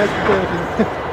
That's to.